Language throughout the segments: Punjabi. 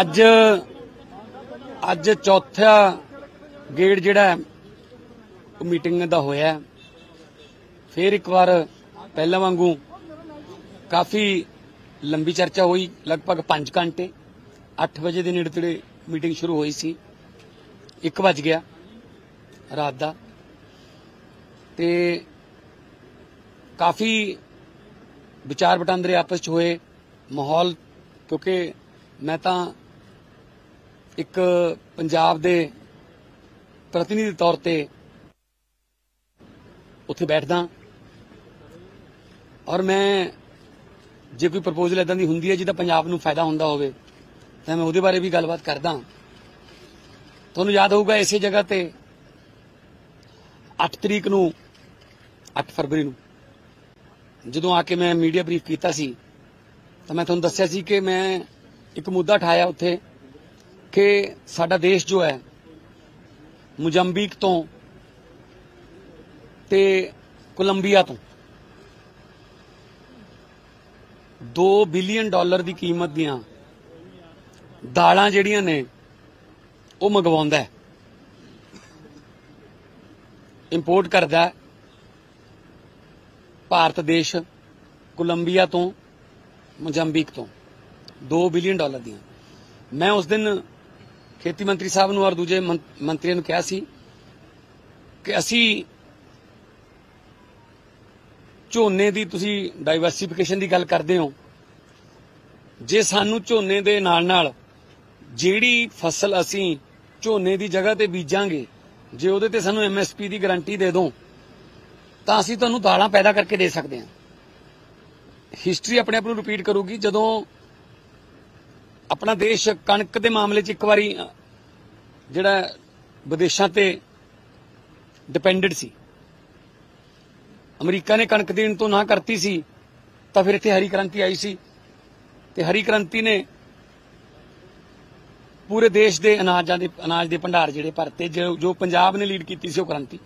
ਅੱਜ ਅੱਜ ਚੌਥਾ ਗੇੜ ਜਿਹੜਾ ਉਹ ਮੀਟਿੰਗ ਦਾ ਹੋਇਆ ਫਿਰ ਇੱਕ ਵਾਰ ਪਹਿਲਾਂ ਵਾਂਗੂ ਕਾਫੀ ਲੰਬੀ ਚਰਚਾ ਹੋਈ, ਲਗਭਗ 5 ਘੰਟੇ। 8 ਵਜੇ ਦੇ ਨੇੜੇ ਤੇੜੇ ਮੀਟਿੰਗ ਸ਼ੁਰੂ ਹੋਈ ਸੀ। 1 ਵਜ ਗਿਆ ਰਾਤ ਦਾ। ਤੇ ਕਾਫੀ ਵਿਚਾਰ ਵਟਾਂਦਰੇ ਆਪਸ ਚ ਹੋਏ, ਮਾਹੌਲ, ਕਿਉਂਕਿ ਮੈਂ ਤਾਂ ਇੱਕ ਪੰਜਾਬ ਦੇ ਪ੍ਰਤੀਨਿਧੀ ਤੌਰ ਤੇ ਉੱਥੇ ਬੈਠਦਾ ਔਰ ਮੈਂ ਜੇ ਕੋਈ ਪ੍ਰਪੋਜ਼ਲ ਇਦਾਂ ਦੀ ਹੁੰਦੀ ਹੈ ਜਿਹਦਾ ਪੰਜਾਬ ਨੂੰ ਫਾਇਦਾ ਹੁੰਦਾ ਹੋਵੇ, ਤਾਂ ਮੈਂ ਉਹਦੇ ਬਾਰੇ ਵੀ ਗੱਲਬਾਤ ਕਰਦਾ ਤੁਹਾਨੂੰ ਯਾਦ ਹੋਊਗਾ ਇਸੇ ਜਗ੍ਹਾ ਤੇ 8 ਤਰੀਕ ਨੂੰ 8 ਫਰਵਰੀ ਨੂੰ, ਜਦੋਂ ਆ ਕੇ ਮੈਂ ਮੀਡੀਆ ਬਰੀਫ ਕੀਤਾ ਸੀ, ਤਾਂ ਮੈਂ ਤੁਹਾਨੂੰ ਦੱਸਿਆ ਸੀ ਕਿ ਮੈਂ ਇੱਕ ਮੁੱਦਾ ਠਾਇਆ ਉੱਥੇ ਕਿ ਸਾਡਾ ਦੇਸ਼ ਜੋ ਹੈ, ਮੁਜੰਬੀਕ ਤੋਂ ਤੇ ਕੋਲੰਬੀਆ ਤੋਂ 2 ਬਿਲੀਅਨ ਡਾਲਰ ਦੀ ਕੀਮਤ ਦੀਆਂ ਦਾਲਾਂ ਜਿਹੜੀਆਂ ਨੇ, ਉਹ ਮੰਗਵਾਉਂਦਾ ਹੈ। ਇੰਪੋਰਟ ਕਰਦਾ ਭਾਰਤ ਦੇਸ਼ ਕੋਲੰਬੀਆ ਤੋਂ, ਮੋਜ਼ੰਬੀਕ ਤੋਂ। 2 ਬਿਲੀਅਨ ਡਾਲਰ ਦੀਆਂ। ਮੈਂ ਉਸ ਦਿਨ ਖੇਤੀ ਮੰਤਰੀ ਸਾਹਿਬ ਨੂੰ ਔਰ ਦੂਜੇ ਮੰਤਰੀਆਂ ਨੂੰ ਕਿਹਾ ਸੀ ਕਿ ਅਸੀਂ ਝੋਨੇ ਦੀ ਤੁਸੀਂ ਡਾਈਵਰਸਿਫਿਕੇਸ਼ਨ ਦੀ ਗੱਲ ਕਰਦੇ ਹੋ। ਜੇ ਸਾਨੂੰ ਝੋਨੇ ਦੇ ਨਾਲ ਨਾਲ ਜਿਹੜੀ ਫਸਲ ਅਸੀਂ ਝੋਨੇ ਦੀ ਜਗ੍ਹਾ ਤੇ ਬੀਜਾਂਗੇ, ਜੇ ਉਹਦੇ ਤੇ ਸਾਨੂੰ ਐਮਐਸਪੀ ਦੀ ਗਾਰੰਟੀ ਦੇ ਦੋ, ਤਾਂ ਅਸੀਂ ਤੁਹਾਨੂੰ ਦਾਲਾਂ ਪੈਦਾ ਕਰਕੇ ਦੇ ਸਕਦੇ ਹਾਂ। ਹਿਸਟਰੀ ਆਪਣੇ ਆਪ ਨੂੰ ਰਿਪੀਟ ਕਰੂਗੀ। ਜਦੋਂ ਆਪਣਾ ਦੇਸ਼ ਕਣਕ ਦੇ ਮਾਮਲੇ 'ਚ ਇੱਕ ਵਾਰੀ ਜਿਹੜਾ ਵਿਦੇਸ਼ਾਂ ਤੇ ਡਿਪੈਂਡੈਂਟ ਸੀ। ਅਮਰੀਕਾ ਨੇ ਕਣਕ ਦੇਣ ਤੋਂ ਨਾ ਕਰਤੀ ਸੀ, ਤਾਂ ਫਿਰ ਇੱਥੇ ਹਰੀ ਕ੍ਰਾਂਤੀ ਆਈ ਸੀ। ਤੇ ਹਰੀ ਕ੍ਰਾਂਤੀ ਨੇ ਪੂਰੇ ਦੇਸ਼ ਦੇ ਅਨਾਜਾਂ ਦੇ, ਅਨਾਜ ਦੇ ਭੰਡਾਰ ਜਿਹੜੇ ਭਰਤੇ, ਜੋ ਜੋ ਪੰਜਾਬ ਨੇ ਲੀਡ ਕੀਤੀ ਸੀ ਉਹ ਕ੍ਰਾਂਤੀ।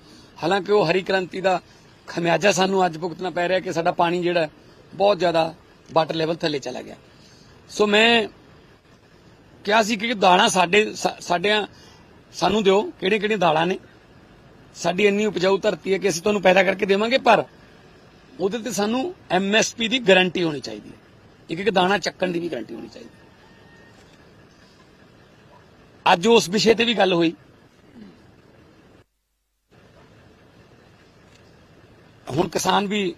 ਹਾਲਾਂਕਿ ਉਹ ਹਰੀ ਕ੍ਰਾਂਤੀ ਦਾ ਖਮਿਆਜਾ ਸਾਨੂੰ ਅੱਜ ਭੁਗਤਣਾ ਪੈ ਰਿਹਾ ਕਿ ਸਾਡਾ ਪਾਣੀ ਜਿਹੜਾ ਬਹੁਤ ਜ਼ਿਆਦਾ ਵਾਟਰ ਲੈਵਲ ਥੱਲੇ ਚਲਾ ਗਿਆ। ਸੋ ਮੈਂ ਕਿਹਾ ਸੀ ਕਿ ਦਾਣਾ ਸਾਡੇ ਸਾ- ਸਾਡਿਆਂ, ਸਾਨੂੰ ਦਿਓ ਕਿਹੜੇ ਕਿਹੜੇ ਦਾਲਾਂ ਨੇ। ਸਾਡੀ ਇੰਨੀ ਉਪਜਾਊ ਧਰਤੀ ਹੈ ਕਿ ਅਸੀਂ ਤੁਹਾਨੂੰ ਪੈਦਾ ਕਰਕੇ ਦੇਵਾਂਗੇ, ਪਰ ਉਹਦੇ ਤੇ ਸਾਨੂੰ ਐਮਐਸਪੀ ਦੀ ਗਾਰੰਟੀ ਹੋਣੀ ਚਾਹੀਦੀ ਹੈ। ਇੱਕ ਇੱਕ ਦਾਣਾ ਚੱਕਣ ਦੀ ਵੀ ਗਾਰੰਟੀ ਹੋਣੀ ਚਾਹੀਦੀ ਅੱਜ ਉਸ ਵਿਸ਼ੇ ਤੇ ਵੀ ਗੱਲ ਹੋਈ। ਹੁਣ ਕਿਸਾਨ ਵੀ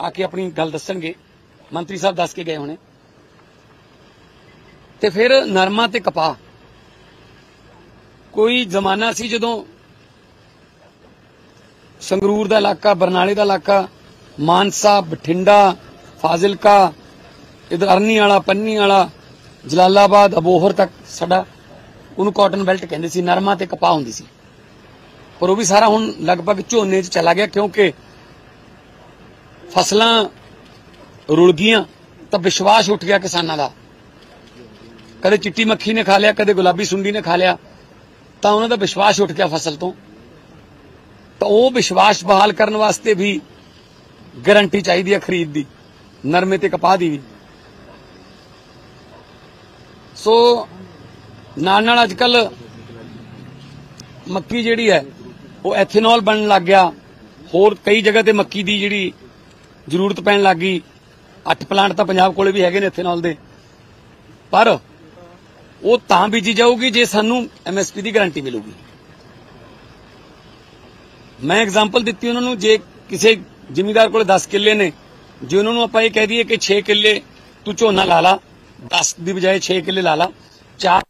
ਆ ਕੇ ਆਪਣੀ ਗੱਲ ਦੱਸਣਗੇ। ਮੰਤਰੀ ਸਾਹਿਬ ਦੱਸ ਕੇ ਗਏ ਹੋਣੇ। ਤੇ ਫਿਰ ਨਰਮਾ ਤੇ ਕਪਾਹ। ਕੋਈ ਜ਼ਮਾਨਾ ਸੀ ਜਦੋਂ ਸੰਗਰੂਰ ਦਾ ਇਲਾਕਾ, ਬਰਨਾਲੇ ਦਾ ਇਲਾਕਾ, ਮਾਨਸਾ, ਬਠਿੰਡਾ, ਫਾਜ਼ਿਲਕਾ, ਇਧਰ ਅਰਨੀ ਵਾਲਾ ਪੰਨੀ ਵਾਲਾ ਜਲਾਲਾਬਾਦ, ਅਬੋਹਰ ਤੱਕ ਸਾਡਾ ਉਹਨੂੰ ਕਾਟਨ ਬੈਲਟ ਕਹਿੰਦੇ ਸੀ, ਨਰਮਾ ਤੇ ਕਪਾਹ ਹੁੰਦੀ ਸੀ। ਪਰ ਉਹ ਵੀ ਸਾਰਾ ਹੁਣ ਲਗਭਗ ਝੋਨੇ 'ਚ ਚਲਾ ਗਿਆ ਕਿਉਂਕਿ ਫਸਲਾਂ ਰੁਲ ਗਈਆਂ ਤਾਂ ਵਿਸ਼ਵਾਸ ਉੱਠ ਗਿਆ ਕਿਸਾਨਾਂ ਦਾ। ਕਦੇ ਚਿੱਟੀ ਮੱਖੀ ਨੇ ਖਾ ਲਿਆ, ਕਦੇ ਗੁਲਾਬੀ ਸੁੰਡੀ ਨੇ ਖਾ ਲਿਆ, ਤਾਂ ਉਹਨਾਂ ਦਾ ਵਿਸ਼ਵਾਸ ਉੱਠ ਗਿਆ ਫਸਲ ਤੋਂ। ਤਾਂ ਉਹ ਵਿਸ਼ਵਾਸ ਬਹਾਲ ਕਰਨ ਵਾਸਤੇ ਵੀ ਗਾਰੰਟੀ ਚਾਹੀਦੀ ਹੈ ਖਰੀਦ ਦੀ, ਨਰਮੇ ਤੇ ਕਪਾਹ ਦੀ ਵੀ। ਸੋ, ਨਾਲ ਨਾਲ ਅੱਜ ਕੱਲ ਮੱਕੀ ਜਿਹੜੀ ਹੈ, ਉਹ ਐਥੇਨੋਲ ਬਣਨ ਲੱਗ ਗਿਆ। ਹੋਰ ਕਈ ਜਗ੍ਹਾ ਤੇ ਮੱਕੀ ਦੀ ਜਿਹੜੀ ਜ਼ਰੂਰਤ ਪੈਣ ਲੱਗ ਗਈ। ਅੱਠ ਪਲਾਂਟ ਤਾਂ ਪੰਜਾਬ ਕੋਲੇ ਵੀ ਹੈਗੇ ਨੇ ਐਥੇਨੋਲ ਦੇ। ਪਰ ਉਹ ਤਾਂ ਬੀਜੀ ਜਾਊਗੀ ਜੇ ਸਾਨੂੰ ਐਮਐਸਪੀ ਦੀ ਗਾਰੰਟੀ ਮਿਲੂਗੀ। ਮੈਂ ਐਗਜ਼ਾਮਪਲ ਦਿੱਤੀ ਉਹਨਾਂ ਨੂੰ, ਜੇ ਕਿਸੇ ਜ਼ਿਮੀਦਾਰ ਕੋਲ 10 ਕਿੱਲੇ ਨੇ, ਜੇ ਉਹਨਾਂ ਨੂੰ ਆਪਾਂ ਇਹ ਕਹਿ ਦਈਏ ਕਿ 6 ਕਿੱਲੇ ਤੂੰ ਝੋਨਾ ਲਾ ਲਾ 10 ਦੀ ਬਜਾਏ 6 ਕਿੱਲੇ ਲਾ ਲਾ, ਚਾਰ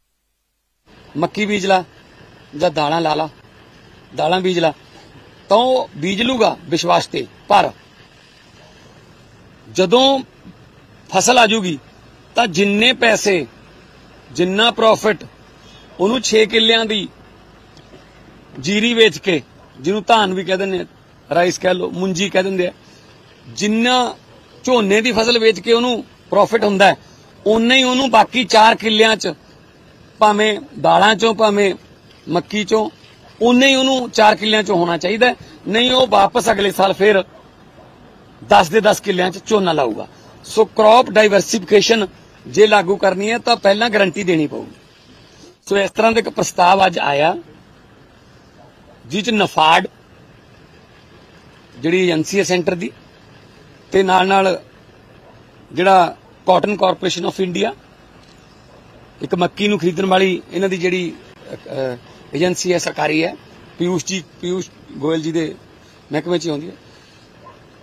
ਮੱਕੀ ਬੀਜ ਲਾ ਜਾਂ ਦਾਲਾਂ ਲਾ ਲਾ, ਦਾਲਾਂ ਬੀਜ ਲਾ, ਤਾਂ ਉਹ ਬੀਜ ਲੂਗਾ ਵਿਸ਼ਵਾਸ ਤੇ। ਪਰ ਜਦੋਂ ਫਸਲ ਆ ਜੂਗੀ, ਤਾਂ ਜਿੰਨੇ ਪੈਸੇ ਜਿੰਨਾ ਪ੍ਰੋਫਿਟ ਉਹਨੂੰ 6 ਕਿੱਲਿਆਂ ਦੀ ਜੀਰੀ ਵੇਚ ਕੇ, ਜਿਹਨੂੰ ਧਾਨ ਵੀ ਕਹਿ ਦਿੰਦੇ ਆ ਰਾਈਸ ਕਹਿ ਲਓ, ਮੁੰਜੀ ਕਹਿ ਦਿੰਦੇ ਆ, ਜਿੰਨਾ ਝੋਨੇ ਦੀ ਫਸਲ ਵੇਚ ਕੇ ਉਹਨੂੰ ਪ੍ਰੋਫਿਟ ਹੁੰਦਾ ਹੈ ਉਨਾ ਹੀ ਉਹਨੂੰ ਬਾਕੀ 4 ਕਿੱਲਿਆਂ 'ਚ, ਭਾਵੇਂ ਦਾਲਾਂ 'ਚੋਂ, ਭਾਵੇਂ ਮੱਕੀ 'ਚੋਂ ਉਨਾ ਹੀ ਉਹਨੂੰ 4 ਕਿੱਲਿਆਂ 'ਚੋਂ ਹੋਣਾ ਚਾਹੀਦਾ ਨਹੀਂ ਉਹ ਵਾਪਸ ਅਗਲੇ ਸਾਲ ਫਿਰ 10 ਦੇ 10 ਕਿੱਲਿਆਂ 'ਚ ਝੋਨਾ ਲਾਊਗਾ। ਸੋ ਕ੍ਰੌਪ ਡਾਈਵਰਸਿਫਿਕੇਸ਼ਨ ਜੇ ਲਾਗੂ ਕਰਨੀ ਹੈ ਤਾਂ ਪਹਿਲਾਂ ਗਾਰੰਟੀ ਦੇਣੀ ਪਊਗੀ। ਸੋ ਇਸ ਤਰ੍ਹਾਂ ਦਾ ਇੱਕ ਪ੍ਰਸਤਾਵ ਅੱਜ ਆਇਆ ਜਿਸ ਚ ਨਫਾਡ ਜਿਹੜੀ ਏਜੰਸੀ ਹੈ ਸੈਂਟਰ ਦੀ, ਤੇ ਨਾਲ ਨਾਲ ਜਿਹੜਾ ਕਾਟਨ ਕਾਰਪੋਰੇਸ਼ਨ ਆਫ ਇੰਡੀਆ, ਇੱਕ ਮੱਕੀ ਨੂੰ ਖਰੀਦਣ ਵਾਲੀ ਇਹਨਾਂ ਦੀ ਜਿਹੜੀ ਏਜੰਸੀ ਹੈ, ਸਰਕਾਰੀ ਹੈ ਪਿਊਸ਼ ਜੀ ਪਿਊਸ਼ ਗੋਇਲ ਜੀ ਦੇ ਮਹਿਕਮੇ 'ਚ ਆਉਂਦੀ ਹੈ,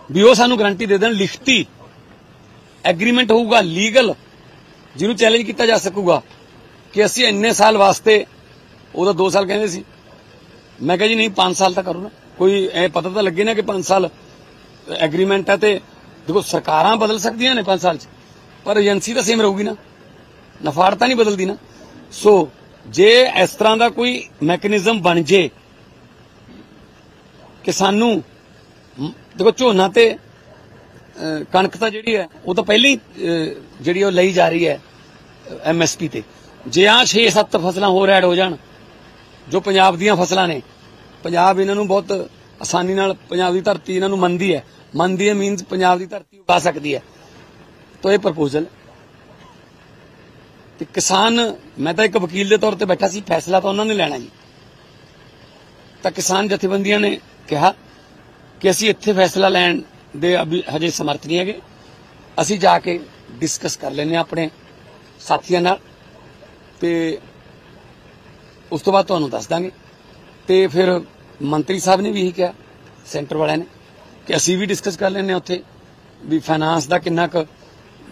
ਵੀ ਉਹ ਸਾਨੂੰ ਗਰੰਟੀ ਦੇ ਦੇਣ, ਲਿਖਤੀ ਐਗਰੀਮੈਂਟ ਹੋਊਗਾ ਲੀਗਲ ਜਿਹਨੂੰ ਚੈਲੰਜ ਕੀਤਾ ਜਾ ਸਕੂਗਾ ਕਿ ਅਸੀਂ ਇੰਨੇ ਸਾਲ ਵਾਸਤੇ ਉਹਦਾ 2 ਸਾਲ ਕਹਿੰਦੇ ਸੀ। ਮੈਂ ਕਿਹਾ ਜੀ ਨਹੀਂ 5 ਸਾਲ ਤਾਂ ਕਰੋ ਨਾ। ਕੋਈ ਐ ਪਤਾ ਤਾਂ ਲੱਗੇ ਨਾ ਕਿ 5 ਸਾਲ ਐਗਰੀਮੈਂਟ ਹੈ ਤੇ ਦੇਖੋ ਸਰਕਾਰਾਂ ਬਦਲ ਸਕਦੀਆਂ ਨੇ 5 ਸਾਲ ਚ, ਪਰ ਏਜੰਸੀ ਤਾਂ ਸੇਮ ਰਹੂਗੀ ਨਾ। ਨਫਾੜ ਤਾਂ ਨਹੀਂ ਬਦਲਦੀ ਨਾ। ਸੋ ਜੇ ਇਸ ਤਰ੍ਹਾਂ ਦਾ ਕੋਈ ਮੈਕੈਨਿਜ਼ਮ ਬਣ ਜੇ ਕਿ ਸਾਨੂੰ ਦੇਖੋ ਝੋਨਾ ਤੇ ਕਣਕ ਤਾਂ ਜਿਹੜੀ ਹੈ, ਉਹ ਤਾਂ ਪਹਿਲਾਂ ਹੀ ਜਿਹੜੀ ਉਹ ਲਈ ਜਾ ਰਹੀ ਹੈ ਐਮਐਸਪੀ ਤੇ। ਜੇ ਆ 6-7 ਫਸਲਾਂ ਹੋਰ ਐਡ ਹੋ ਜਾਣ, ਜੋ ਪੰਜਾਬ ਦੀਆਂ ਫਸਲਾਂ ਨੇ, ਪੰਜਾਬ ਇਹਨਾਂ ਨੂੰ ਬਹੁਤ ਆਸਾਨੀ ਨਾਲ ਪੰਜਾਬ ਦੀ ਧਰਤੀ ਇਹਨਾਂ ਨੂੰ ਮੰਨਦੀ ਹੈ। ਮੰਨਦੀ ਹੈ ਮੀਨਸ ਪੰਜਾਬ ਦੀ ਧਰਤੀ ਉਗਾ ਸਕਦੀ ਹੈ। ਤਾਂ ਇਹ ਪ੍ਰਪੋਜ਼ਲ ਤੇ ਕਿਸਾਨ, ਮੈਂ ਤਾਂ ਇੱਕ ਵਕੀਲ ਦੇ ਤੌਰ ਤੇ ਬੈਠਾ ਸੀ, ਫੈਸਲਾ ਤਾਂ ਉਹਨਾਂ ਨੇ ਲੈਣਾ ਜੀ। ਤਾਂ ਕਿਸਾਨ ਜਥੇਬੰਦੀਆਂ ਨੇ ਕਿਹਾ ਕਿ ਅਸੀਂ ਇੱਥੇ ਫੈਸਲਾ ਲੈਣ ਦੇ ਅਭੀ ਹਜੇ ਸਮਰਥ ਨਹੀਂ ਹੈਗੇ। ਅਸੀਂ ਜਾ ਕੇ ਡਿਸਕਸ ਕਰ ਲੈਨੇ ਹਾਂ ਆਪਣੇ ਸਾਥੀਆਂ ਨਾਲ ਤੇ ਉਸ ਤੋਂ ਬਾਅਦ ਤੁਹਾਨੂੰ ਦੱਸ ਦਾਂਗੇ। ਤੇ ਫਿਰ ਮੰਤਰੀ ਸਾਹਿਬ ਨੇ ਵੀ ਇਹੀ ਕਿਹਾ, ਸੈਂਟਰ ਵਾਲਿਆਂ ਨੇ, ਕਿ ਅਸੀਂ ਵੀ ਡਿਸਕਸ ਕਰ ਲੈਨੇ ਹਾਂ ਉੱਥੇ ਵੀ ਫਾਈਨਾਂਸ ਦਾ ਕਿੰਨਾ ਕੁ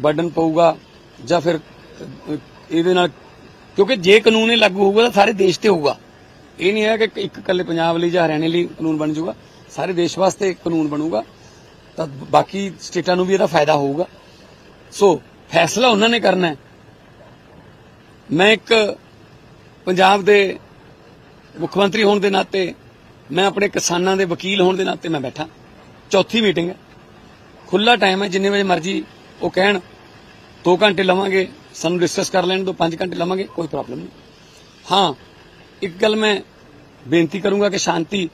ਬਰਡਨ ਪਊਗਾ ਜਾਂ ਫਿਰ ਇਹਦੇ ਨਾਲ ਕਿਉਂਕਿ ਜੇ ਕਾਨੂੰਨ ਇਹ ਲਾਗੂ ਹੋਊਗਾ ਤਾਂ ਸਾਰੇ ਦੇਸ਼ ਤੇ ਹੋਊਗਾ। ਇਹ ਨਹੀਂ ਹੈ ਕਿ ਇੱਕ ਇਕੱਲੇ ਪੰਜਾਬ ਲਈ ਜਾਂ ਹਰਿਆਣੇ ਲਈ ਕਾਨੂੰਨ ਬਣ ਜਾਊਗਾ। ਸਾਰੇ ਦੇਸ਼ ਵਾਸਤੇ ਕਾਨੂੰਨ ਬਣੂਗਾ। ਤਾਂ ਬਾਕੀ ਸਟੇਟਾਂ ਨੂੰ ਵੀ ਇਹਦਾ ਫਾਇਦਾ ਹੋਊਗਾ। ਸੋ, ਫੈਸਲਾ ਉਹਨਾਂ ਨੇ ਕਰਨਾ ਹੈ। ਮੈਂ ਇੱਕ ਪੰਜਾਬ ਦੇ ਮੁੱਖ ਮੰਤਰੀ ਹੋਣ ਦੇ ਨਾਤੇ, ਮੈਂ ਆਪਣੇ ਕਿਸਾਨਾਂ ਦੇ ਵਕੀਲ ਹੋਣ ਦੇ ਨਾਤੇ ਮੈਂ ਬੈਠਾ। ਚੌਥੀ ਮੀਟਿੰਗ ਹੈ। ਖੁੱਲਾ ਟਾਈਮ ਹੈ, ਜਿੰਨੇ ਵਜੇ ਮਰਜ਼ੀ ਉਹ ਕਹਿਣ 2 ਘੰਟੇ ਲਵਾਂਗੇ, ਸਾਨੂੰ ਡਿਸਕਸ ਕਰ ਲੈਣ ਦੋ 5 ਘੰਟੇ ਲਵਾਂਗੇ, ਕੋਈ ਪ੍ਰੋਬਲਮ ਨਹੀਂ। ਹਾਂ, ਇੱਕ ਗੱਲ ਮੈਂ ਬੇਨਤੀ ਕਰੂੰਗਾ ਕਿ ਸ਼ਾਂਤੀ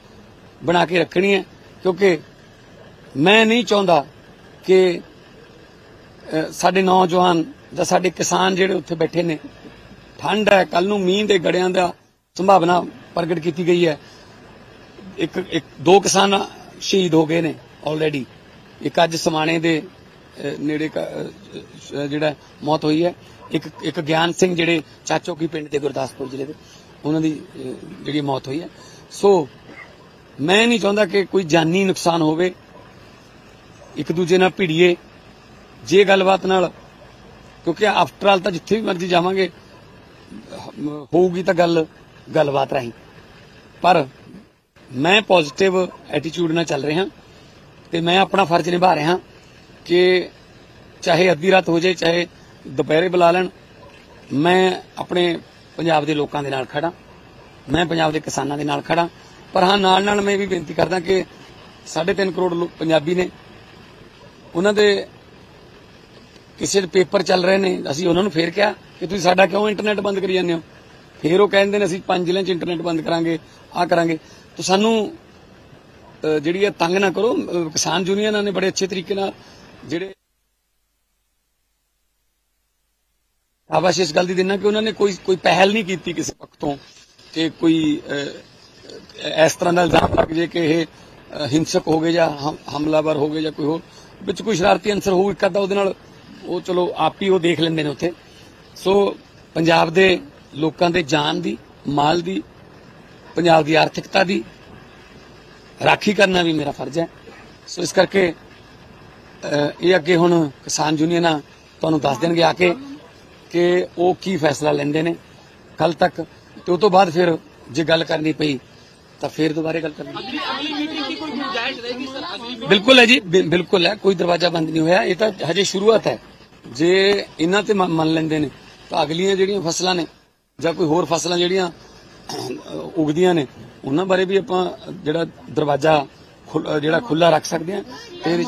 ਬਣਾ ਕੇ ਰੱਖਣੀ ਹੈ, ਕਿਉਂਕਿ ਮੈਂ ਨਹੀਂ ਚਾਹੁੰਦਾ ਕਿ ਸਾਡੇ ਨੌਜਵਾਨ ਜਾਂ ਸਾਡੇ ਕਿਸਾਨ ਜਿਹੜੇ ਉੱਥੇ ਬੈਠੇ ਨੇ, ਠੰਡ ਹੈ ਕੱਲ ਨੂੰ ਮੀਂਹ ਦੇ ਗੜਿਆਂ ਦਾ ਸੰਭਾਵਨਾ ਪ੍ਰਗਟ ਕੀਤੀ ਗਈ ਹੈ। ਇੱਕ ਇੱਕ, ਦੋ ਕਿਸਾਨ ਸ਼ਹੀਦ ਹੋ ਗਏ ਨੇ ਆਲਰੇਡੀ ਇੱਕ ਅੱਜ ਸਮਾਣੇ ਦੇ ਨੇੜੇ ਜਿਹੜਾ ਮੌਤ ਹੋਈ ਹੈ। ਇੱਕ ਇੱਕ ਗਿਆਨ ਸਿੰਘ ਜਿਹੜੇ ਚਾਚੋ ਚਾਚੋਕੀ ਪਿੰਡ ਦੇ ਗੁਰਦਾਸਪੁਰ ਜ਼ਿਲ੍ਹੇ ਦੇ, ਉਹਨਾਂ ਦੀ ਜਿਹੜੀ ਮੌਤ ਹੋਈ ਹੈ। ਸੋ, ਮੈਂ ਨਹੀਂ ਚਾਹੁੰਦਾ ਕਿ ਕੋਈ ਜਾਨੀ ਨੁਕਸਾਨ ਹੋਵੇ। ਇੱਕ ਦੂਜੇ ਨਾਲ ਭਿੜੀਏ, ਜੇ ਗੱਲਬਾਤ ਨਾਲ, ਕਿਉਂਕਿ ਆਫਟਰ ਆਲ ਤਾਂ ਜਿੱਥੇ ਵੀ ਮਰਜ਼ੀ ਜਾਵਾਂਗੇ, ਹੋਊਗੀ ਤਾਂ ਗੱਲ, ਗੱਲਬਾਤ ਰਾਹੀਂ। ਪਰ ਮੈਂ ਪੋਜ਼ਿਟਿਵ ਐਟੀਟਿਊਡ ਨਾਲ ਚੱਲ ਰਿਹਾ, ਤੇ ਮੈਂ ਆਪਣਾ ਫਰਜ਼ ਨਿਭਾ ਰਿਹਾ ਕਿ ਚਾਹੇ ਅੱਧੀ ਰਾਤ ਹੋ ਜਾਏ, ਚਾਹੇ ਦੁਪਹਿਰੇ ਬੁਲਾ ਲੈਣ, ਮੈਂ ਆਪਣੇ ਪੰਜਾਬ ਦੇ ਲੋਕਾਂ ਦੇ ਨਾਲ ਖੜਾ ਮੈਂ ਪੰਜਾਬ ਦੇ ਕਿਸਾਨਾਂ ਦੇ ਨਾਲ ਖੜਾ ਪਰ ਹਾਂ ਨਾਲ ਨਾਲ ਮੈਂ ਇਹ ਵੀ ਬੇਨਤੀ ਕਰਦਾ ਕਿ 3.5 ਕਰੋੜ ਪੰਜਾਬੀ ਨੇ ਉਹਨਾਂ ਦੇ ਕਿਸੇ ਦੇ ਪੇਪਰ ਚੱਲ ਰਹੇ ਨੇ, ਅਸੀਂ ਉਹਨਾਂ ਨੂੰ ਫੇਰ ਕਿਹਾ ਕਿ ਤੁਸੀਂ ਸਾਡਾ ਕਿਉਂ ਇੰਟਰਨੈਟ ਬੰਦ ਕਰੀ ਜਾਂਦੇ ਹੋ? ਫੇਰ ਉਹ ਕਹਿੰਦੇ ਨੇ, ਅਸੀਂ ਪੰਜ ਜ਼ਿਲ੍ਹਿਆਂ 'ਚ ਇੰਟਰਨੈਟ ਬੰਦ ਕਰਾਂਗੇ, ਆਹ ਕਰਾਂਗੇ। ਤਾਂ ਸਾਨੂੰ ਜਿਹੜੀ ਹੈ ਤੰਗ ਨਾ ਕਰੋ ਕਿਸਾਨ ਯੂਨੀਅਨਾਂ ਨੇ ਬੜੇ ਅੱਛੇ ਤਰੀਕੇ ਨਾਲ ਜਿਹੜੇ ਆਵਾਜ਼ ਇਸ ਗੱਲ ਦੀ ਦੇਣਾ ਕਿ ਉਹਨਾਂ ਨੇ ਕੋਈ ਕੋਈ ਪਹਿਲ ਨਹੀਂ ਕੀਤੀ ਕਿਸੇ ਪੱਖ ਤੋਂ ਕਿ ਕੋਈ ਇਸ ਤਰ੍ਹਾਂ ਦਾ ਇਲਜ਼ਾਮ ਲੱਗ ਜੇ ਕਿ ਇਹ ਹਿੰਸਕ ਹੋ ਗਏ ਜਾਂ ਹਮਲਾਵਰ ਹੋ ਗਏ ਜਾਂ ਕੋਈ ਹੋਰ। ਵਿੱਚ ਕੋਈ ਸ਼ਰਾਰਤੀ ਅੰਸਰ ਹੋਊ ਇੱਕ ਅੱਧਾ ਉਹਦੇ ਨਾਲ, ਉਹ ਚਲੋ ਆਪ ਹੀ ਉਹ ਦੇਖ ਲੈਂਦੇ ਨੇ ਉੱਥੇ। ਸੋ ਪੰਜਾਬ ਦੇ ਲੋਕਾਂ ਦੇ ਜਾਨ ਦੀ, ਮਾਲ ਦੀ, ਪੰਜਾਬ ਦੀ ਆਰਥਿਕਤਾ ਦੀ ਰਾਖੀ ਕਰਨਾ ਵੀ ਮੇਰਾ ਫਰਜ਼ ਹੈ। ਸੋ ਇਸ ਕਰਕੇ ਇਹ ਅੱਗੇ ਹੁਣ ਕਿਸਾਨ ਯੂਨੀਅਨਾਂ ਤੁਹਾਨੂੰ ਦੱਸ ਦੇਣਗੇ ਆ ਕੇ ਕਿ ਉਹ ਕੀ ਫੈਸਲਾ ਲੈਂਦੇ ਨੇ। ਕੱਲ ਤੱਕ ਤੇ ਉਸ ਤੋਂ ਬਾਅਦ ਫਿਰ ਜੇ ਗੱਲ ਕਰਨੀ ਪਈ ਤਾਂ ਫਿਰ ਦੁਬਾਰੇ ਗੱਲ ਕਰਨੀ। ਅਗਲੀ ਮੀਟਿੰਗ ਦੀ ਕੋਈ ਗੁੰਜਾਇਸ਼ ਰਹੇਗੀ ਸਰ? ਅਗਲੀ ਬਿਲਕੁਲ ਹੈ ਜੀ ਬਿਲਕੁਲ ਹੈ ਕੋਈ ਦਰਵਾਜ਼ਾ ਬੰਦ ਨਹੀਂ ਹੋਇਆ। ਇਹ ਤਾਂ ਹਜੇ ਸ਼ੁਰੂਆਤ ਹੈ। ਜੇ ਇਹਨਾਂ ਤੇ ਮੰਨ ਲੈਂਦੇ ਨੇ ਤਾਂ ਅਗਲੀਆਂ ਜਿਹੜੀਆਂ ਫਸਲਾਂ ਨੇ ਜਾਂ ਕੋਈ ਹੋਰ ਫਸਲਾਂ ਜਿਹੜੀਆਂ ਉਗਦੀਆਂ ਨੇ ਉਹਨਾਂ ਬਾਰੇ ਵੀ ਆਪਾਂ ਜਿਹੜਾ ਦਰਵਾਜ਼ਾ ਜਿਹੜਾ ਖੁੱਲਾ ਰੱਖ ਸਕਦੇ ਹਾਂ ਤੇ ਇਹਦੇ ਚ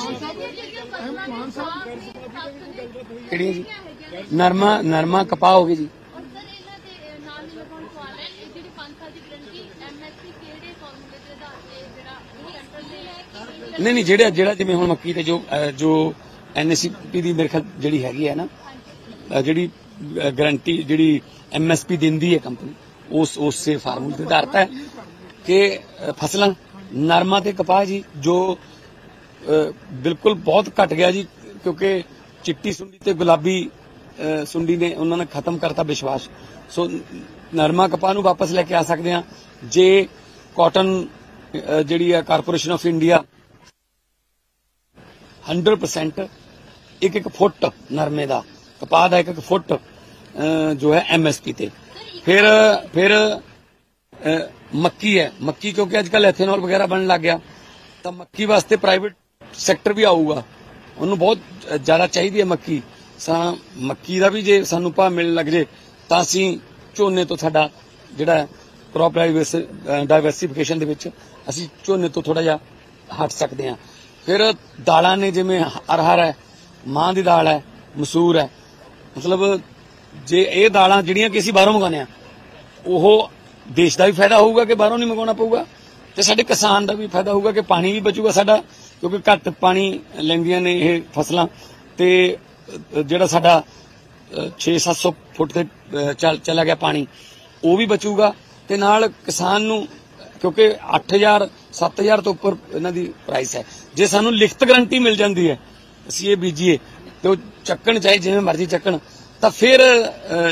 ਕਿਹੜੀਆਂ ਜੀ? ਨਰਮਾ ਨਰਮਾ ਕਪਾਹ ਹੋ ਗਈ ਜੀ। ਦੇ ਨਾਲ ਲਗਾਉਣ ਸਵਾਲ ਹੈ ਇਹ ਜਿਹੜੀ 5 ਸਾਲ ਦੀ ਗਰੰਟੀ ਐਮਐਸਪੀ ਕਿਹੜੇ ਫਾਰਮੂਲੇ ਦੇ ਆਧਾਰ ਤੇ ਜਿਹੜਾ ਉਹ ਸੈਂਟਰ ਦੇ ਹੈ ਨਹੀਂ ਨਹੀਂ ਜਿਹੜਾ ਜਿਹੜਾ ਜਿਵੇਂ ਹੁਣ ਮੱਕੀ ਤੇ ਜੋ ਅਹ, ਜੋ ਐਨਐਸਪੀ ਦੀ ਮੇਰੇ ਖਿਆਲ ਜਿਹੜੀ ਹੈਗੀ ਹੈ ਨਾ ਅ, ਜਿਹੜੀ ਗਾਰੰਟੀ ਜਿਹੜੀ ਐਮਐਸਪੀ ਦਿੰਦੀ ਹੈ ਕੰਪਨੀ ਉਸ ਉਸੇ ਫਾਰਮੂਲੇ ਤੇ ਆਧਾਰਿਤ ਹੈ ਕਿ ਫਸਲਾਂ ਨਰਮਾ ਤੇ ਕਪਾਹ ਜੀ ਜੋ ਬਿਲਕੁਲ ਬਹੁਤ ਘਟ ਗਿਆ ਜੀ ਕਿਉਂਕਿ ਚਿੱਟੀ ਸੁੰਡੀ ਤੇ ਗੁਲਾਬੀ ਸੁੰਡੀ ਨੇ ਉਹਨਾਂ ਨੇ ਖਤਮ ਕਰਤਾ ਵਿਸ਼ਵਾਸ। ਸੋ ਨਰਮਾ ਕਪਾਹ ਨੂੰ ਵਾਪਸ ਲੈ ਕੇ ਆ ਸਕਦੇ ਆ ਜੇ ਕਾਟਨ ਜਿਹੜੀ ਆ ਕਾਰਪੋਰੇਸ਼ਨ ਆਫ ਇੰਡੀਆ 100% ਇੱਕ ਇੱਕ ਫੁੱਟ ਨਰਮੇ ਦਾ, ਕਪਾਹ ਦਾ ਇੱਕ ਇੱਕ ਫੁੱਟ ਜੋ ਹੈ ਐਮਐਸਪੀ ਤੇ। ਫਿਰ ਫਿਰ ਮੱਕੀ ਹੈ। ਮੱਕੀ ਕਿਉਂਕਿ ਅੱਜ ਕੱਲ ਐਥੇਨੋਲ ਵਗੈਰਾ ਬਣਨ ਲੱਗ ਗਿਆ। ਤਾਂ ਮੱਕੀ ਵਾਸਤੇ ਪ੍ਰਾਈਵੇਟ ਸੈਕਟਰ ਵੀ ਆਊਗਾ। ਉਹਨੂੰ ਬਹੁਤ ਜ਼ਿਆਦਾ ਚਾਹੀਦੀ ਹੈ ਮੱਕੀ। ਸਾ ਮੱਕੀ ਦਾ ਵੀ ਜੇ ਸਾਨੂੰ ਭਾਅ ਮਿਲਣ ਲੱਗ ਜੇ, ਤਾਂ ਅਸੀਂ ਝੋਨੇ ਤੋਂ ਸਾਡਾ ਜਿਹੜਾ ਕ੍ਰੌਪ ਡਾਈਵਰਸਿਫਿਕੇਸ਼ਨ ਦੇ ਵਿੱਚ ਅਸੀਂ ਝੋਨੇ ਤੋਂ ਥੋੜਾ ਜਿਹਾ ਹਟ ਸਕਦੇ ਹਾਂ। ਫਿਰ ਦਾਲਾਂ ਨੇ ਜਿਵੇਂ ਅਰਹਰ ਹੈ ਮਾਂ ਦੀ ਦਾਲ ਹੈ, ਮਸੂਰ ਹੈ। ਮਤਲਬ ਜੇ ਇਹ ਦਾਲਾਂ ਜਿਹੜੀਆਂ ਕਿ ਅਸੀਂ ਬਾਹਰੋਂ ਮੰਗਾਉਂਦੇ ਆ ਉਹ ਦੇਸ਼ ਦਾ ਵੀ ਫਾਇਦਾ ਹੋਊਗਾ ਕਿ ਬਾਹਰੋਂ ਨਹੀਂ ਮੰਗਾਉਣਾ ਪਊਗਾ? ਤੇ ਸਾਡੇ ਕਿਸਾਨ ਦਾ ਵੀ ਫਾਇਦਾ ਹੋਊਗਾ ਕਿ ਪਾਣੀ ਵੀ ਬਚੂਗਾ ਸਾਡਾ, ਕਿਉਂਕਿ ਘੱਟ ਪਾਣੀ ਲੈਂਦੀਆਂ ਨੇ ਇਹ ਫਸਲਾਂ। ਤੇ ਜਿਹੜਾ ਸਾਡਾ 6-700 ਫੁੱਟ ਤੇ ਚਲਾ ਗਿਆ ਪਾਣੀ, ਉਹ ਵੀ ਬਚੂਗਾ ਤੇ ਨਾਲ ਕਿਸਾਨ ਨੂੰ, ਕਿਉਂਕਿ 8000 7000 ਤੋਂ ਉੱਪਰ ਇਹਨਾਂ ਦੀ ਪ੍ਰਾਈਸ ਹੈ। ਜੇ ਸਾਨੂੰ ਲਿਖਤ ਗਰੰਟੀ ਮਿਲ ਜਾਂਦੀ ਹੈ, ਅਸੀਂ ਇਹ ਬੀਜੀਏ, ਤੇ ਉਹ ਚੱਕਣ ਚਾਹੇ ਜਿਵੇਂ ਮਰਜ਼ੀ ਚੱਕਣ, ਤਾਂ ਫਿਰ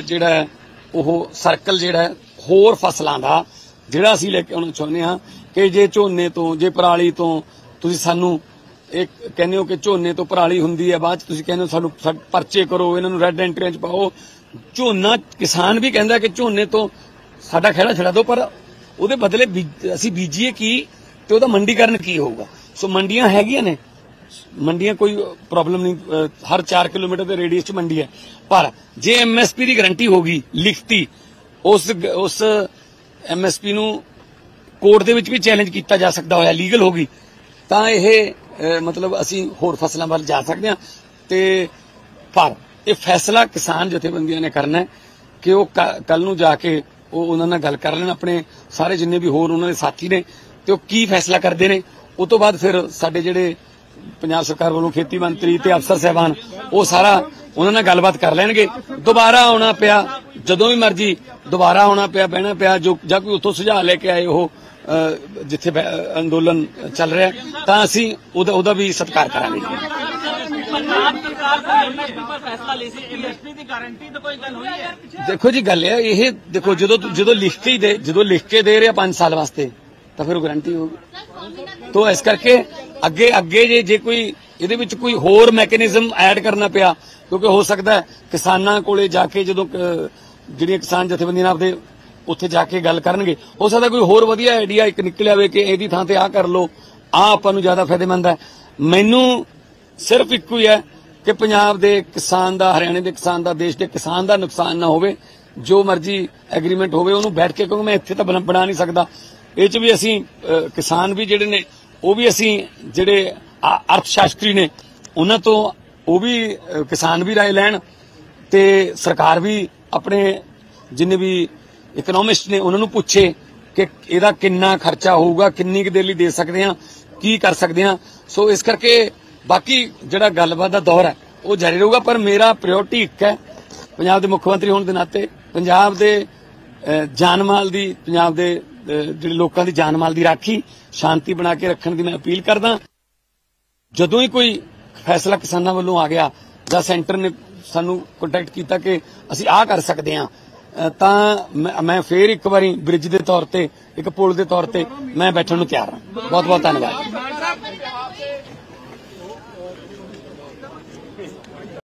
ਜਿਹੜਾ ਹੈ, ਉਹ ਸਰਕਲ ਜਿਹੜਾ ਹੋਰ ਫਸਲਾਂ ਦਾ, ਜਿਹੜਾ ਅਸੀਂ ਲੈ ਕੇ ਆਉਣਾ ਚਾਹੁੰਦੇ ਹਾਂ ਕਿ ਜੇ ਝੋਨੇ ਤੋਂ, ਜੇ ਪਰਾਲੀ ਤੋਂ ਤੁਸੀਂ ਸਾਨੂੰ ਇਹ ਕਹਿੰਦੇ ਹੋ ਕਿ ਝੋਨੇ ਤੋਂ ਪਰਾਲੀ ਹੁੰਦੀ ਹੈ, ਬਾਅਦ ਚ ਤੁਸੀਂ ਕਹਿੰਦੇ ਹੋ ਸਾਨੂੰ ਪਰਚੇ ਕਰੋ, ਇਹਨਾਂ ਨੂੰ ਰੈੱਡ ਐਂਟਰੀਆਂ ਚ ਪਾਓ। ਝੋਨਾ, ਕਿਸਾਨ ਵੀ ਕਹਿੰਦਾ ਕਿ ਝੋਨੇ ਤੋਂ ਸਾਡਾ ਖਹਿੜਾ ਛੱਡਾ ਦਿਓ, ਪਰ ਉਹਦੇ ਬਦਲੇ ਅਸੀਂ ਬੀਜੀਏ ਕੀ ਤੇ ਉਹਦਾ ਮੰਡੀਕਰਨ ਕੀ ਹੋਊਗਾ? ਸੋ ਮੰਡੀਆਂ ਹੈਗੀਆਂ ਨੇ। ਮੰਡੀਆਂ ਕੋਈ ਪ੍ਰੋਬਲਮ ਨਹੀਂ ਹਰ 4 ਕਿਲੋਮੀਟਰ ਦੇ ਰੇਡੀਅਸ 'ਚ ਮੰਡੀ ਹੈ। ਪਰ ਜੇ ਐਮਐਸਪੀ ਦੀ ਗਾਰੰਟੀ ਹੋਗੀ ਲਿਖਤੀ, ਉਸ ਉਸ ਐਮਐਸਪੀ ਨੂੰ ਕੋਰਟ ਦੇ ਵਿੱਚ ਵੀ ਚੈਲੰਜ ਕੀਤਾ ਜਾ ਸਕਦਾ ਹੋਇਆ ਲੀਗਲ ਹੋਗੀ ਤਾਂ ਇਹ ਮਤਲਬ ਅਸੀਂ ਹੋਰ ਫਸਲਾਂ ਵੱਲ ਜਾ ਸਕਦੇ ਹਾਂ। ਤੇ ਪਰ ਇਹ ਫੈਸਲਾ ਕਿਸਾਨ ਜਥੇਬੰਦੀਆਂ ਨੇ ਕਰਨਾ ਹੈ ਕਿ ਉਹ ਕੱਲ ਨੂੰ ਜਾ ਕੇ ਉਹ ਉਹਨਾਂ ਨਾਲ ਗੱਲ ਕਰ ਲੈਣ, ਆਪਣੇ ਸਾਰੇ ਜਿੰਨੇ ਵੀ ਹੋਰ ਉਹਨਾਂ ਦੇ ਸਾਥੀ ਨੇ, ਤੇ ਉਹ ਕੀ ਫੈਸਲਾ ਕਰਦੇ ਨੇ। ਉਸ ਤੋਂ ਬਾਅਦ ਫਿਰ ਸਾਡੇ ਜਿਹੜੇ ਪੰਜਾਬ ਸਰਕਾਰ ਵੱਲੋਂ ਖੇਤੀ ਮੰਤਰੀ ਤੇ ਅਫਸਰ ਸਹਿਬਾਨ, ਉਹ ਸਾਰਾ ਉਹਨਾਂ ਨਾਲ ਗੱਲਬਾਤ ਕਰ ਲੈਣਗੇ। ਦੁਬਾਰਾ ਆਉਣਾ ਪਿਆ, ਜਦੋਂ ਵੀ ਮਰਜ਼ੀ ਦੁਬਾਰਾ ਆਉਣਾ ਪਿਆ, ਬਹਿਣਾ ਪਿਆ, ਜੋ, ਜਾਂ ਕੋਈ ਉੱਥੋਂ ਸੁਝਾਅ ਲੈ ਕੇ ਆਏ ਉਹ ਜਿੱਥੇ ਅੰਦੋਲਨ ਚੱਲ ਰਿਹਾ ਤਾਂ ਅਸੀਂ ਉਹਦਾ ਉਹਦਾ ਵੀ ਸਤਿਕਾਰ ਕਰਾਂਗੇ। ਦੇਖੋ ਜੀ ਗੱਲ ਇਹ ਇਹ ਦੇਖੋ ਜਦੋਂ ਜਦੋਂ ਲਿਖ ਕੇ ਹੀ ਦੇ ਜਦੋਂ ਲਿਖ ਕੇ ਦੇ ਰਿਹਾ 5 ਸਾਲ ਵਾਸਤੇ ਤਾਂ ਫਿਰ ਉਹ ਗਾਰੰਟੀ ਹੋਊਗੀ। ਤੋ ਇਸ ਕਰਕੇ ਅੱਗੇ ਅੱਗੇ ਜੇ ਜੇ ਕੋਈ ਇਹਦੇ ਵਿੱਚ ਕੋਈ ਹੋਰ ਮੈਕੈਨਿਜ਼ਮ ਐਡ ਕਰਨਾ ਪਿਆ ਕਿਉਂਕਿ ਹੋ ਸਕਦਾ ਕਿਸਾਨਾਂ ਕੋਲੇ ਜਾ ਕੇ ਜਦੋਂ ਜਿਹੜੀਆਂ ਕਿਸਾਨ ਜਥੇਬੰਦੀਆਂ ਆਪਦੇ ਉੱਥੇ ਜਾ ਕੇ ਗੱਲ ਕਰਨਗੇ। ਹੋ ਸਕਦਾ ਕੋਈ ਹੋਰ ਵਧੀਆ ਆਈਡੀਆ ਇੱਕ ਨਿਕਲਿਆ ਆਵੇ ਕਿ ਇਹਦੀ ਥਾਂ ਤੇ ਆਹ ਕਰ ਲਓ। ਆਹ ਆਪਾਂ ਨੂੰ ਜ਼ਿਆਦਾ ਫਾਇਦੇਮੰਦ ਹੈ। ਮੈਨੂੰ ਸਿਰਫ ਇੱਕੋ ਹੀ ਹੈ ਕਿ ਪੰਜਾਬ ਦੇ ਕਿਸਾਨ ਦਾ, ਹਰਿਆਣੇ ਦੇ ਕਿਸਾਨ ਦਾ, ਦੇਸ਼ ਦੇ ਕਿਸਾਨ ਦਾ ਨੁਕਸਾਨ ਨਾ ਹੋਵੇ। ਜੋ ਮਰਜ਼ੀ ਐਗਰੀਮੈਂਟ ਹੋਵੇ, ਉਹਨੂੰ ਬੈਠ ਕੇ ਕਿਉਂਕਿ ਮੈਂ ਇੱਥੇ ਤਾਂ ਬਣਾ ਬਣਾ ਨਹੀਂ ਸਕਦਾ। ਇਹ ਚ ਵੀ ਅਸੀਂ ਕਿਸਾਨ ਵੀ ਜਿਹੜੇ ਨੇ, ਉਹ ਵੀ ਅਸੀਂ ਜਿਹੜੇ ਅਰਥ ਸ਼ਾਸਤਰੀ ਨੇ, ਉਹਨਾਂ ਤੋਂ ਉਹ ਵੀ ਕਿਸਾਨ ਵੀ ਰਾਏ ਲੈਣ ਤੇ ਸਰਕਾਰ ਵੀ ਆਪਣੇ ਜਿੰਨੇ ਵੀ ਇਕਨੋਮਿਸਟ ਨੇ ਉਹਨਾਂ ਨੂੰ ਪੁੱਛੇ ਕਿ ਇਹਦਾ ਕਿੰਨਾ ਖਰਚਾ ਹੋਊਗਾ ਕਿੰਨੀ ਕੁ ਦੇ ਲਈ ਦੇ ਸਕਦੇ ਹਾਂ ਕੀ ਕਰ ਸਕਦੇ ਹਾਂ। ਸੋ ਇਸ ਕਰਕੇ ਬਾਕੀ ਜਿਹੜਾ ਗੱਲਬਾਤ ਦਾ ਦੌਰ ਹੈ ਉਹ ਜਾਰੀ ਰਹੂਗਾ ਪਰ ਮੇਰਾ ਪ੍ਰਾਇੋਰਟੀ ਇੱਕ ਹੈ ਪੰਜਾਬ ਦੇ ਮੁੱਖ ਮੰਤਰੀ ਹੋਣ ਦੇ ਨਾਤੇ ਪੰਜਾਬ ਦੇ ਅਹ, ਜਾਨ ਮਾਲ ਦੀ ਪੰਜਾਬ ਦੇ ਜਿਹੜੇ ਲੋਕਾਂ ਦੀ ਜਾਨ ਮਾਲ ਦੀ ਰਾਖੀ ਸ਼ਾਂਤੀ ਬਣਾ ਕੇ ਰੱਖਣ ਦੀ ਮੈਂ ਅਪੀਲ ਕਰਦਾ। ਜਦੋਂ ਹੀ ਕੋਈ ਫੈਸਲਾ ਕਿਸਾਨਾਂ ਵੱਲੋਂ ਆ ਗਿਆ ਜਾਂ ਸੈਂਟਰ ਨੇ ਸਾਨੂੰ ਕੰਟੈਕਟ ਕੀਤਾ ਕਿ ਅਸੀਂ ਆਹ ਕਰ ਸਕਦੇ ਹਾਂ ਤਾਂ ਮੈਂ- ਮੈਂ ਫੇਰ ਇੱਕ ਵਾਰੀ ਬ੍ਰਿਜ ਦੇ ਤੌਰ ਤੇ, ਇੱਕ ਪੁਲ ਦੇ ਤੌਰ ਤੇ ਮੈਂ ਬੈਠਣ ਨੂੰ ਤਿਆਰ ਹਾਂ। ਬਹੁਤ ਬਹੁਤ ਧੰਨਵਾਦ।